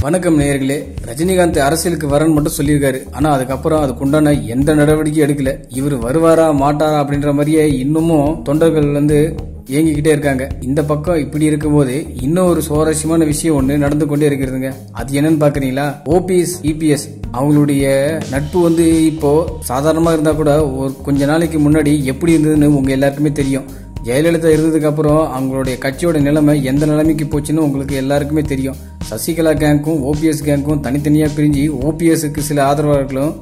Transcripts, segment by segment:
வணக்கம் நேயர்களே. ரஜினிகாந்த் அரசியலுக்கு வரன்னு மட்டும் சொல்லியிருக்காரு. ஆனா அதுக்கப்புறம் அதுக்குண்டான எந்த நடவடிக்கையும் எடுக்கல. இவர் வருவாரா மாட்டாரா அப்படின்ற மாதிரியே இன்னமும் தொண்டர்கள் வந்து இயங்கிக்கிட்டே இருக்காங்க. இந்த பக்கம் இப்படி இருக்கும்போது இன்னும் ஒரு சுவாரஸ்யமான விஷயம் ஒண்ணு நடந்து கொண்டே இருக்கிறதுங்க. அது என்னன்னு பாக்குறீங்களா? ஓபிஎஸ் இபிஎஸ் அவங்களுடைய நட்பு வந்து இப்போ சாதாரணமா இருந்தா கூட ஒரு கொஞ்ச நாளைக்கு முன்னாடி எப்படி இருந்ததுன்னு உங்க எல்லாருக்குமே தெரியும். ஜெயலலிதா இருந்ததுக்கு அப்புறம் அவங்களுடைய கட்சியோட நிலைமை எந்த நிலைமைக்கு போச்சுன்னு உங்களுக்கு எல்லாருக்குமே தெரியும். சசிகலா கேங்க்கும் ஓபிஎஸ் கேங்க்கும் தனித்தனியாக பிரிஞ்சு ஓபிஎஸ்க்கு சில ஆதரவாளர்களும்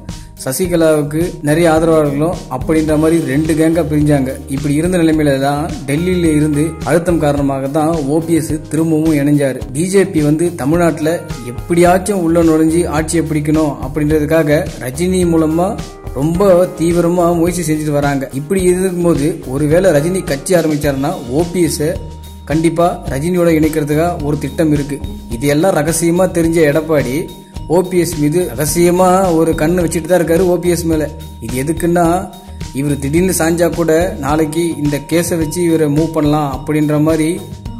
சசிகலாவுக்கு நிறைய ஆதரவாளர்களும் அப்படின்ற மாதிரி ரெண்டு கேங்காக பிரிஞ்சாங்க. இப்படி இருந்த நிலைமையில தான் டெல்லியில் இருந்து அழுத்தம் காரணமாக தான் ஓபிஎஸ் திரும்பவும் இணைஞ்சார். பிஜேபி வந்து தமிழ்நாட்டில் எப்படியாச்சும் உள்ள நுழைஞ்சு ஆட்சியை பிடிக்கணும் அப்படின்றதுக்காக ரஜினி மூலமாக ரொம்ப தீவிரமாக முயற்சி செஞ்சுட்டு வராங்க. இப்படி இருக்கும்போது ஒருவேளை ரஜினி கட்சி ஆரம்பிச்சாருன்னா ஓபிஎஸ் கண்டிப்பாக ரஜினியோட இணைக்கிறதுக்காக ஒரு திட்டம் இருக்குது இது எல்லாம் ரகசியமாக தெரிஞ்ச எடப்பாடி ஓபிஎஸ் மீது ரகசியமாக ஒரு கண்ணு வச்சுட்டு தான் இருக்காரு ஓபிஎஸ் மேலே. இது எதுக்குன்னா இவர் திடீர்னு சாஞ்சா கூட நாளைக்கு இந்த கேஸை வச்சு இவரை மூவ் பண்ணலாம் அப்படின்ற மாதிரி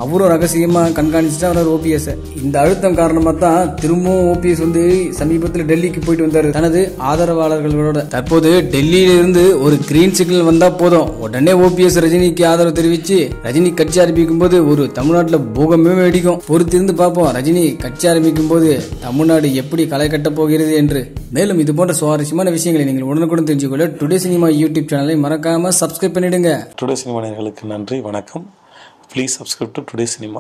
அவரும் ரகசியமாக கண்காணிச்சுட்டு அவர் ஓபிஎஸ் இந்த அழுத்தம் காரணமாக தான் திரும்பவும் ஓபிஎஸ் வந்து சமீபத்தில் டெல்லிக்கு போயிட்டு வந்தார். தனது ஆதரவாளர்களோட. தற்போது டெல்லியிலிருந்து ஒரு கிரீன் சிக்னல் வந்தால் போதும். உடனே ஓபிஎஸ் ரஜினிக்கு ஆதரவு தெரிவித்து ரஜினி கட்சி ஆரம்பிக்கும் போது ஒரு தமிழ்நாட்டில் பூகமே வெடிக்கும். பொறுத்திருந்து பார்ப்போம் ரஜினி கட்சி ஆரம்பிக்கும் போது தமிழ்நாடு எப்படி களை கட்டப் போகிறது என்று. மேலும் இது போன்ற சுவாரஸ்யமான விஷயங்களை நீங்கள் உடனுக்குடன் தெரிஞ்சுக்கொள்ள டுடே சினிமா யூடியூப் சேனலை மறக்காம சப்ஸ்கிரைப் பண்ணிடுங்க. டுடே சினிமா நேர்களுக்கு நன்றி வணக்கம். Please subscribe to today cinema